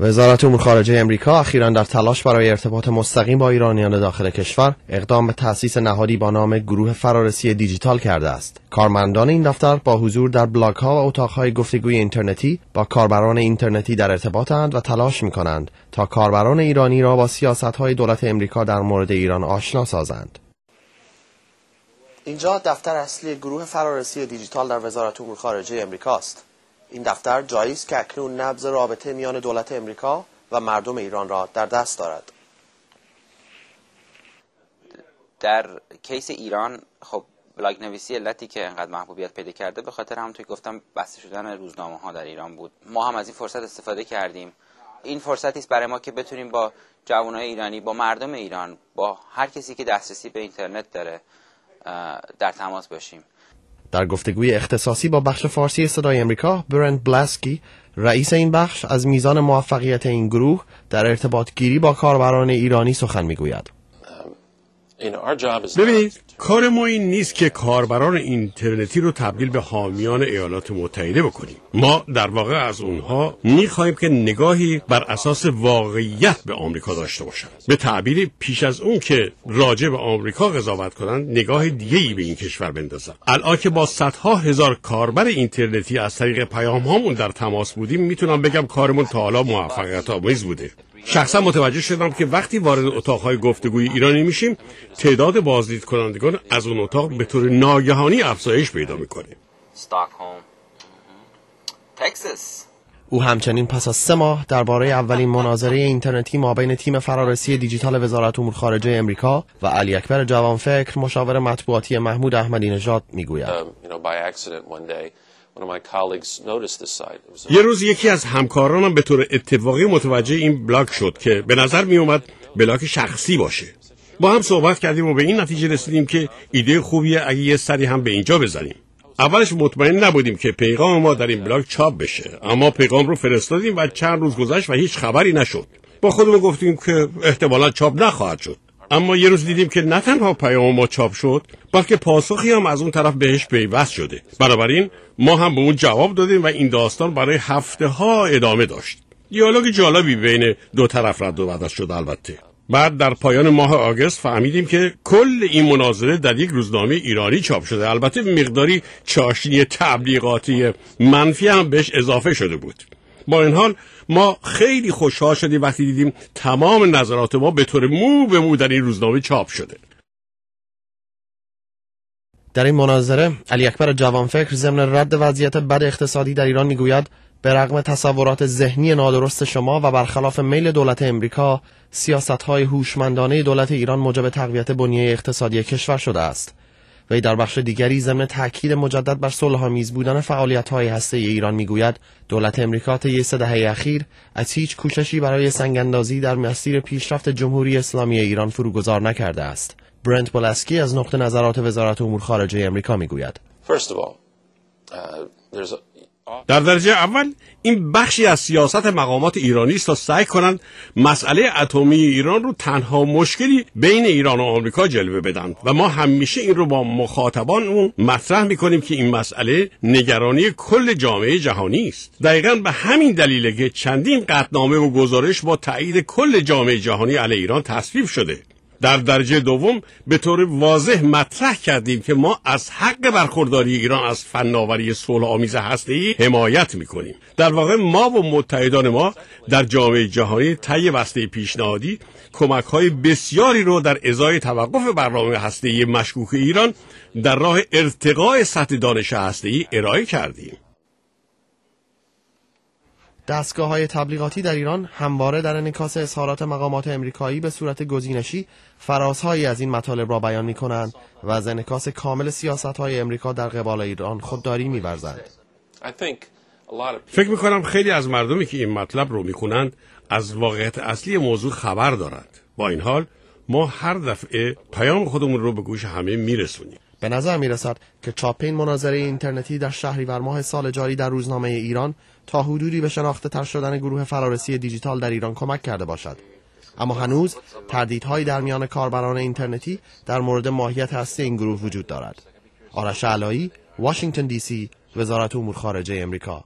وزارت امور خارجه امریکا اخیرا در تلاش برای ارتباط مستقیم با ایرانیان داخل کشور اقدام به تأسیس نهادی با نام گروه فرارسی دیجیتال کرده است. کارمندان این دفتر با حضور در بلاگ ها و اتاق های گفتگوی اینترنتی با کاربران اینترنتی در ارتباطند و تلاش می کنند تا کاربران ایرانی را با سیاست های دولت امریکا در مورد ایران آشنا سازند. اینجا دفتر اصلی گروه فرارسی دیجیتال در وزارت امور خارجه امریکا است. این دفتر جایی است که اکنون نبض رابطه میان دولت امریکا و مردم ایران را در دست دارد. در کیس ایران خب بلاگ نویسی علتی که انقدر محبوبیت پیدا کرده به خاطر همونطور که گفتم بسته شدن روزنامه ها در ایران بود. ما هم از این فرصت استفاده کردیم. این فرصتی است برای ما که بتونیم با جوانای ایرانی با مردم ایران با هر کسی که دسترسی به اینترنت داره در تماس باشیم. در گفتگوی اختصاصی با بخش فارسی صدای امریکا برند بلاسکی رئیس این بخش از میزان موفقیت این گروه در ارتباط گیری با کاربران ایرانی سخن می‌گوید. ببینید کار ما این نیست که کاربران اینترنتی رو تبدیل به حامیان ایالات متحده بکنیم. ما در واقع از اونها می‌خواهیم که نگاهی بر اساس واقعیت به آمریکا داشته باشند. به تعبیری پیش از اون که راجع به آمریکا قضاوت کنند نگاه دیگه ای به این کشور بندازن. الان که با صدها هزار کاربر اینترنتی از طریق پیام هامون در تماس بودیم می‌تونم بگم کارمون تا حالا موفقیت آمیز بوده. شخصا متوجه شدم که وقتی وارد اتاقهای گفتگوی ایرانی میشیم تعداد بازدید کنندگان از اون اتاق به طور ناگهانی افزایش پیدا می‌کنه. تکساس. او همچنین پس از سه ماه درباره اولین مناظره اینترنتی ما بین تیم فرارسی دیجیتال وزارت امور خارجه امریکا و علی اکبر جوانفکر مشاور مطبوعاتی محمود احمدی نژاد می‌گوید. یه روز یکی از همکارانم به طور اتفاقی متوجه این بلاک شد که به نظر می اومد بلاک شخصی باشه. با هم صحبت کردیم و به این نتیجه رسیدیم که ایده خوبیه اگه یه سری هم به اینجا بزنیم. اولش مطمئن نبودیم که پیغام ما در این بلاک چاپ بشه اما پیغام رو فرستادیم و چند روز گذشت و هیچ خبری نشد. با خودمون گفتیم که احتمالا چاپ نخواهد شد. اما یه روز دیدیم که نه تنها پیام ما چاپ شد بلکه پاسخی هم از اون طرف بهش پیوست شده. بنابراین ما هم به اون جواب دادیم و این داستان برای هفته ها ادامه داشت. دیالوگ جالبی بین دو طرف رد و بدل شد البته. بعد در پایان ماه آگست فهمیدیم که کل این مناظره در یک روزنامه ایرانی چاپ شده. البته مقداری چاشنی تبلیغاتی منفی هم بهش اضافه شده بود. با این حال ما خیلی خوشحال شدیم وقتی دیدیم تمام نظرات ما به طور مو به مو در این روزنامه چاپ شده. در این مناظره علی اکبر جوانفکر ضمن رد وضعیت بد اقتصادی در ایران می‌گوید به رغم تصورات ذهنی نادرست شما و برخلاف میل دولت امریکا سیاست های هوشمندانه دولت ایران موجب تقویت بنیه اقتصادی کشور شده است. وی در بخش دیگری ضمن تاکید مجدد بر صلحآمیز بودن فعالیت های هسته ایران می‌گوید دولت امریکا طی سه دهه اخیر از هیچ کوششی برای سنگاندازی در مسیر پیشرفت جمهوری اسلامی ایران فروگذار نکرده است. برنت بولسکی از نقطه نظرات وزارت امور خارجه امریکا می‌گوید. در درجه اول این بخشی از سیاست مقامات ایرانی است تا سعی کنند مسئله اتمی ایران رو تنها مشکلی بین ایران و آمریکا جلوه بدن. و ما همیشه این رو با مخاطبان اون مطرح می‌کنیم که این مسئله نگرانی کل جامعه جهانی است. دقیقا به همین دلیله که چندین قطنامه و گزارش با تایید کل جامعه جهانی علیه ایران تصویب شده. در درجه دوم به طور واضح مطرح کردیم که ما از حق برخورداری ایران از فناوری صلح آمیز هسته‌ای حمایت می‌کنیم. در واقع ما و متحدان ما در جامعه جهانی طی وسته پیشنهادی کمک های بسیاری رو در ازای توقف برنامه هسته‌ای مشکوک ایران در راه ارتقاء سطح دانش هسته‌ای ارائه کردیم. دستگاه های تبلیغاتی در ایران همواره در انکاس اظهارات مقامات امریکایی به صورت گزینشی فرازهایی از این مطالب را بیان می کنند و از انکاس کامل سیاست های امریکا در قبال ایران خودداری می ورزند. فکر می کنم خیلی از مردمی که این مطلب رو می کنند از واقعیت اصلی موضوع خبر دارند. با این حال ما هر دفعه پیام خودمون رو به گوش همه می رسونیم. به نظر می رسد که چاپ این مناظره اینترنتی در شهریور ماه سال جاری در روزنامه ایران تا حدودی به شناخته تر شدن گروه فرارسی دیجیتال در ایران کمک کرده باشد. اما هنوز تردیدهایی در میان کاربران اینترنتی در مورد ماهیت هستی این گروه وجود دارد. آرش علایی واشنگتن دی سی وزارت امور خارجه امریکا.